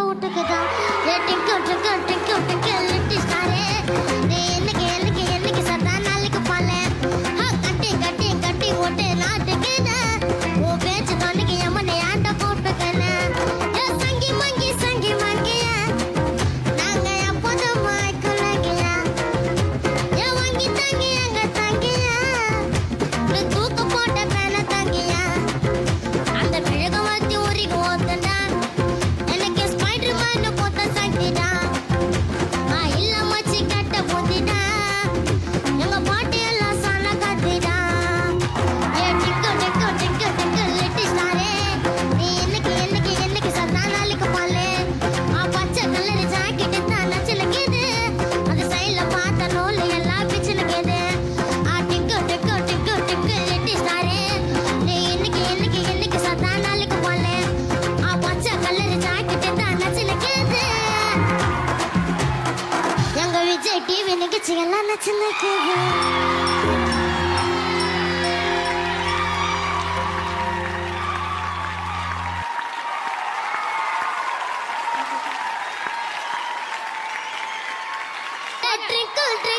ஒருத்தனுக்காக உசுர ਮੈਨੂੰ ਕਿ ਚਿਗਲਾ ਨੱਚਣ ਕਦੇ Trinkle, trinkle.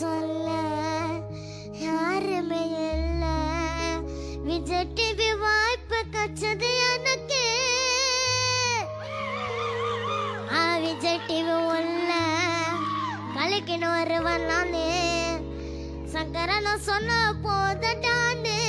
சொல்ல யாருமே இல்ல. விஜய் டிவி வாய்ப்பு கச்சது எனக்கு. ஆ விஜய் டிவி உள்ள கலக்கின்னு வருவன் நானே. சங்கரனை சொன்ன போதட்டான்னு